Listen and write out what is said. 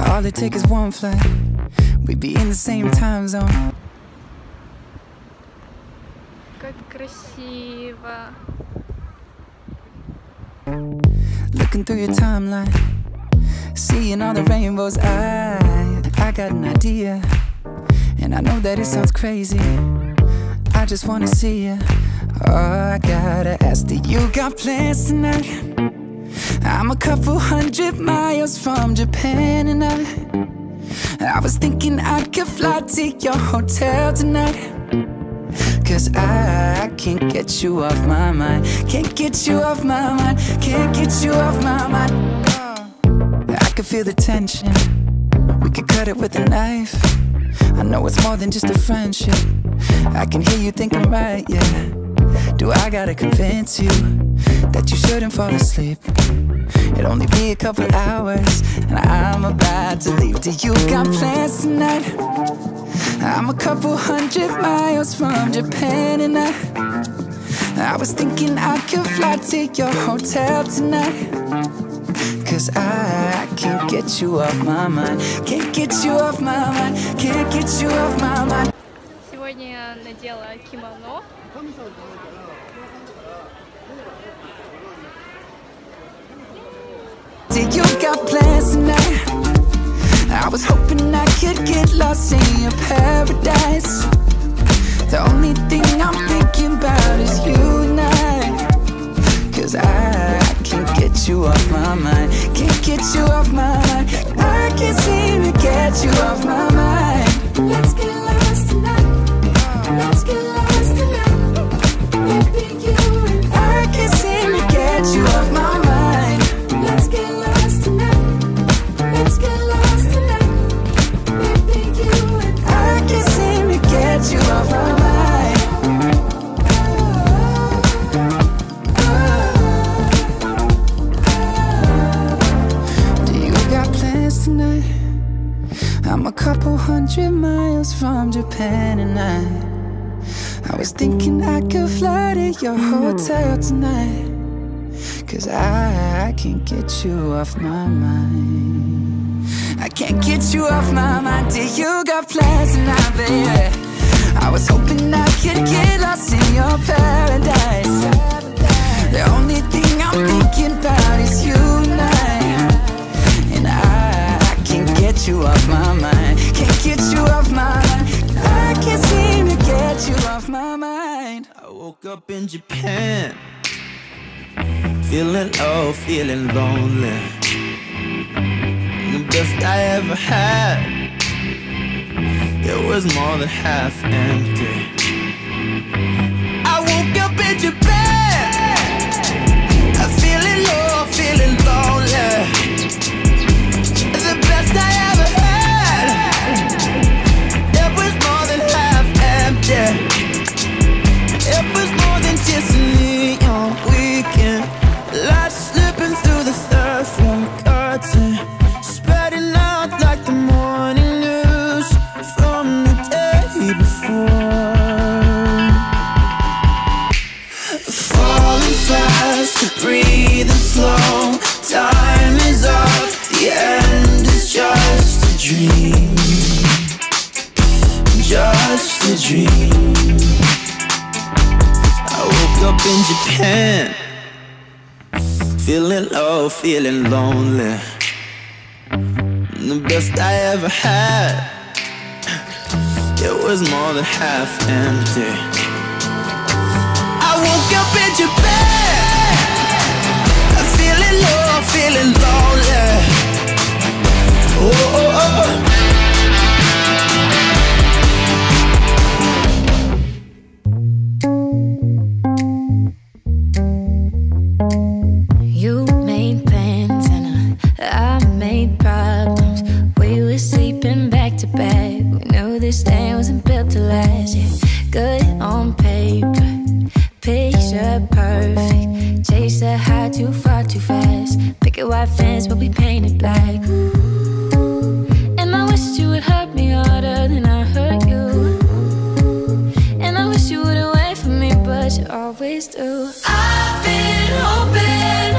All it takes is one flight. We'd be in the same time zone. Как красиво. Looking through your timeline, seeing all the rainbows. I, I got an idea, and I know that it sounds crazy. I just wanna see you. Oh, I gotta ask, do you got plans tonight? I'm a couple hundred miles from Japan, and I, I was thinking I could fly to your hotel tonight. Cause I can't get you off my mind. Can't get you off my mind. Can't get you off my mind. I can feel the tension. We could cut it with a knife. I know it's more than just a friendship. I can hear you thinking right, yeah. Do I gotta convince you that you shouldn't fall asleep? It'll only be a couple hours, and I'm about to leave. Do you got plans tonight? I'm a couple hundred miles from Japan and I I was thinking I could fly to your hotel tonight Cause I can't get you off my mind Can't get you off my mind Can't get you off my mind Сегодня я надела кимоно. Do you got plans tonight? I was hoping I could get lost in your paradise. The only thing I'm thinking about is you and I. Cause I can't get you off my mind. Can't get you off my mind. I can't seem to get tonight? I'm a couple hundred miles from Japan and I I was thinking I could fly to your hotel tonight Cause I, I can't get you off my mind I can't get you off my mind Do you got plans tonight, baby? I was hoping I could get lost in your paradise The only thing I'm thinking about is you and woke up in Japan, feeling low, feeling lonely. The best I ever had, it was more than half empty. I woke up in Japan, feeling low, feeling lonely. The best I ever had, it was more than half empty. I woke up in Japan, picture perfect. Chase the high too far too fast. Picket white fence, but we painted black. And I wish you would hurt me harder than I hurt you. And I wish you wouldn't wait for me, but you always do. I've been hoping